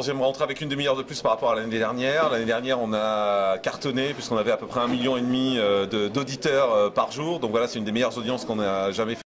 J'aimerais rentrer avec une demi-heure de plus par rapport à l'année dernière. L'année dernière, on a cartonné puisqu'on avait à peu près un million et demi euh, d'auditeurs euh, par jour. Donc voilà, c'est une des meilleures audiences qu'on a jamais fait.